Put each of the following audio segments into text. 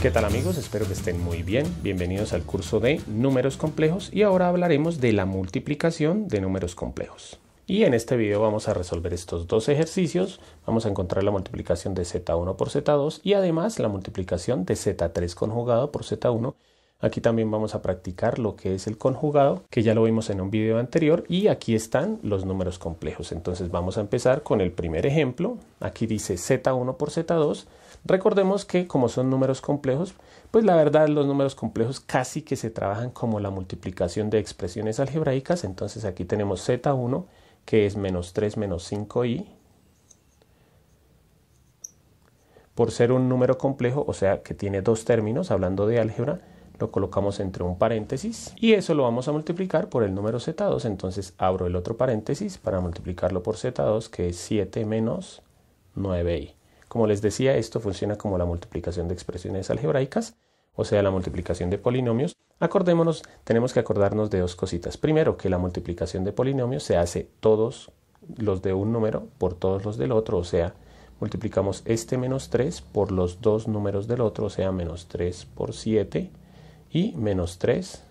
¿Qué tal amigos? Espero que estén muy bien. Bienvenidos al curso de números complejos y ahora hablaremos de la multiplicación de números complejos. Y en este video vamos a resolver estos dos ejercicios. Vamos a encontrar la multiplicación de z1 por z2 y además la multiplicación de z3 conjugado por z1. Aquí también vamos a practicar lo que es el conjugado, que ya lo vimos en un video anterior, y aquí están los números complejos. Entonces vamos a empezar con el primer ejemplo. Aquí dice z1 por z2 Recordemos que como son números complejos, pues la verdad los números complejos casi que se trabajan como la multiplicación de expresiones algebraicas. Entonces aquí tenemos z1 que es menos 3 menos 5i. Por ser un número complejo, o sea que tiene dos términos, hablando de álgebra, lo colocamos entre un paréntesis y eso lo vamos a multiplicar por el número z2. Entonces abro el otro paréntesis para multiplicarlo por z2 que es 7 menos 9i. Como les decía, esto funciona como la multiplicación de expresiones algebraicas, o sea, la multiplicación de polinomios. Acordémonos, tenemos que acordarnos de dos cositas. Primero, que la multiplicación de polinomios se hace todos los de un número por todos los del otro, o sea, multiplicamos este menos 3 por los dos números del otro, o sea, menos 3 por 7 y menos 3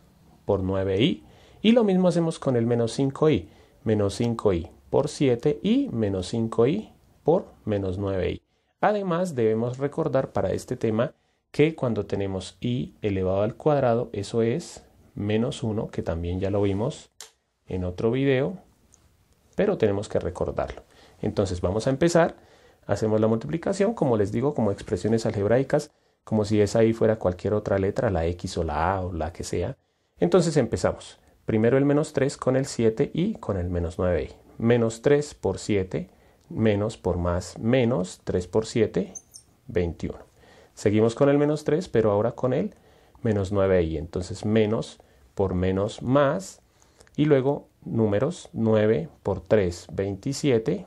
por 9i. Y lo mismo hacemos con el menos 5i, menos 5i por 7 y menos 5i por menos 9i. Además, debemos recordar para este tema que cuando tenemos i elevado al cuadrado, eso es menos 1, que también ya lo vimos en otro video, pero tenemos que recordarlo. Entonces vamos a empezar, hacemos la multiplicación, como les digo, como expresiones algebraicas, como si esa i fuera cualquier otra letra, la x o la a o la que sea. Entonces empezamos. Primero el menos 3 con el 7 y con el menos 9i. Menos 3 por 7 menos por más menos 3 por 7, 21. Seguimos con el menos 3, pero ahora con el menos 9i. Entonces menos por menos más y luego números 9 por 3, 27.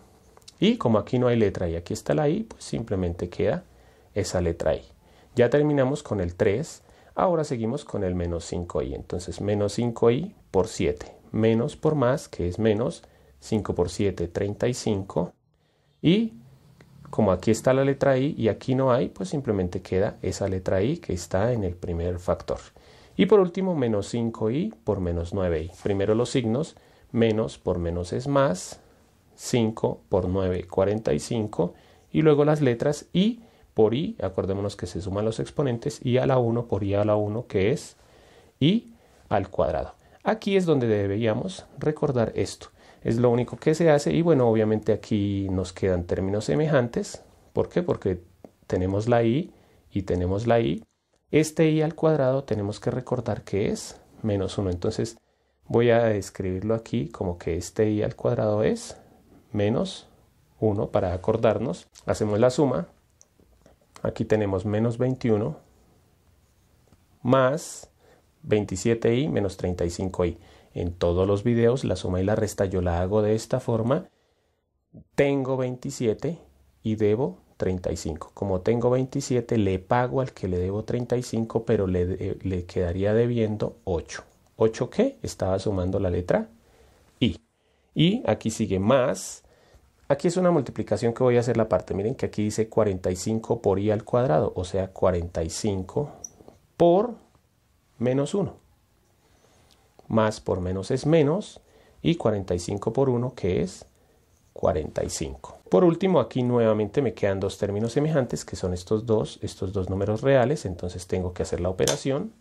Y como aquí no hay letra y aquí está la i, pues simplemente queda esa letra i. Ya terminamos con el 3. Ahora seguimos con el menos 5i. Entonces menos 5i por 7. Menos por más, que es menos 5 por 7, 35 y como aquí está la letra i y aquí no hay, pues simplemente queda esa letra i que está en el primer factor. Y por último, menos 5i por menos 9i. Primero los signos, menos por menos es más, 5 por 9, 45. Y luego las letras i por i, acordémonos que se suman los exponentes, y a la 1 por i a la 1, que es i al cuadrado. Aquí es donde deberíamos recordar esto es lo único que se hace y bueno, obviamente aquí nos quedan términos semejantes. ¿Por qué? Porque tenemos la i y tenemos la i. Este i al cuadrado tenemos que recordar que es menos 1. Entonces voy a escribirlo aquí como que este i al cuadrado es menos 1 para acordarnos. Hacemos la suma. Aquí tenemos menos 21 más 27i menos 35i. En todos los videos la suma y la resta yo la hago de esta forma. Tengo 27 y debo 35. Como tengo 27 le pago al que le debo 35 pero le, le quedaría debiendo 8. ¿8 qué? Estaba sumando la letra I. Y aquí sigue más. Aquí es una multiplicación que voy a hacer la parte. Miren que aquí dice 45 por i al cuadrado, o sea 45 por menos 1 más por menos es menos y 45 por 1 que es 45. Por último, aquí nuevamente me quedan dos términos semejantes que son estos dos, estos dos números reales, entonces tengo que hacer la operación.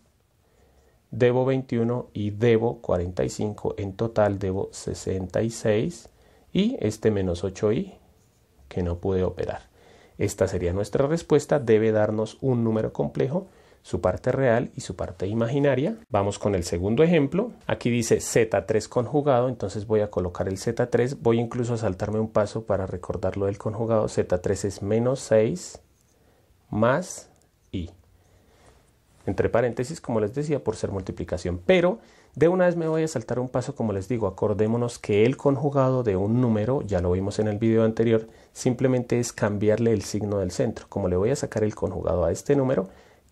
Debo 21 y debo 45, en total debo 66 y este menos 8i que no pude operar. Esta sería nuestra respuesta, debe darnos un número complejo su parte real y su parte imaginaria. Vamos con el segundo ejemplo. Aquí dice Z3 conjugado, entonces voy a colocar el Z3. Voy incluso a saltarme un paso para recordarlo del conjugado. Z3 es menos 6 más i. Entre paréntesis, como les decía, por ser multiplicación. Pero de una vez me voy a saltar un paso, como les digo, acordémonos que el conjugado de un número, ya lo vimos en el video anterior, simplemente es cambiarle el signo del centro. Como le voy a sacar el conjugado a este número,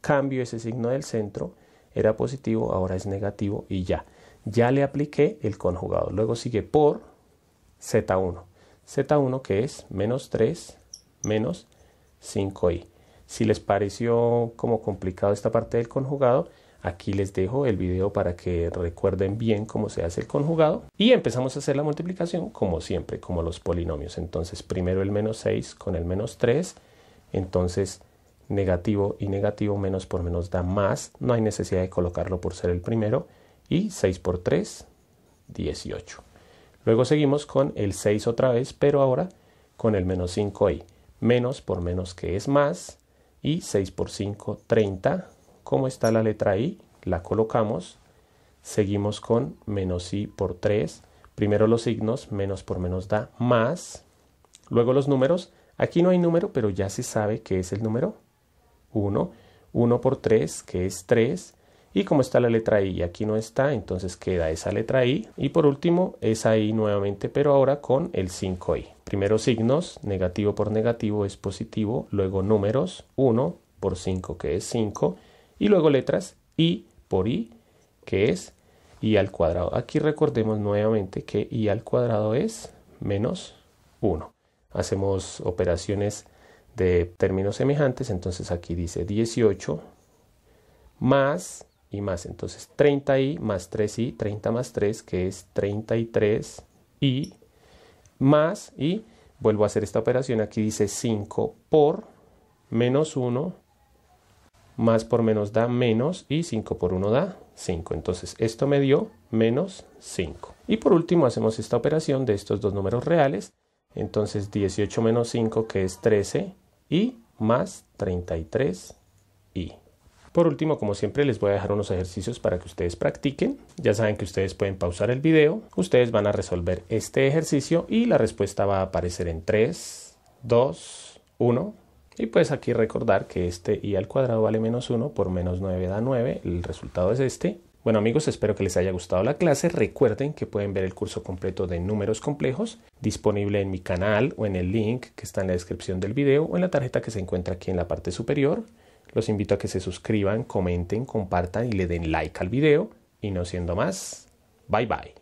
cambio ese signo del centro, era positivo, ahora es negativo y ya. Ya le apliqué el conjugado. Luego sigue por Z1. Z1 que es menos 3 menos 5i. Si les pareció como complicado esta parte del conjugado, aquí les dejo el video para que recuerden bien cómo se hace el conjugado. Y empezamos a hacer la multiplicación como siempre, como los polinomios. Entonces primero el menos 6 con el menos 3. Entonces negativo y negativo menos por menos da más. No hay necesidad de colocarlo por ser el primero. Y 6 por 3, 18. Luego seguimos con el 6 otra vez, pero ahora con el menos 5i. Menos por menos que es más. Y 6 por 5, 30. ¿Cómo está la letra i? La colocamos. Seguimos con menos i por 3. Primero los signos, menos por menos da más. Luego los números. Aquí no hay número, pero ya se sabe que es el número 1. 1 por 3, que es 3. Y como está la letra I, aquí no está, entonces queda esa letra I. Y por último, esa I nuevamente, pero ahora con el 5I. Primero signos, negativo por negativo es positivo, luego números, 1 por 5 que es 5, y luego letras, I por I que es I al cuadrado. Aquí recordemos nuevamente que I al cuadrado es menos 1. Hacemos operaciones de términos semejantes, entonces aquí dice 18 más y más, entonces 30i más 3i, 30 más 3 que es 33i más y vuelvo a hacer esta operación, aquí dice 5 por menos 1 más por menos da menos y 5 por 1 da 5. Entonces esto me dio menos 5. Y por último hacemos esta operación de estos dos números reales. Entonces 18 menos 5 que es 13 y más 33 y. Por último, como siempre, les voy a dejar unos ejercicios para que ustedes practiquen. Ya saben que ustedes pueden pausar el video, ustedes van a resolver este ejercicio y la respuesta va a aparecer en 3, 2, 1. Y pues aquí recordar que este i al cuadrado vale menos 1 por menos 9 da 9. El resultado es este. Bueno amigos, espero que les haya gustado la clase. Recuerden que pueden ver el curso completo de números complejos disponible en mi canal o en el link que está en la descripción del video o en la tarjeta que se encuentra aquí en la parte superior. Los invito a que se suscriban, comenten, compartan y le den like al video. Y no siendo más, bye bye.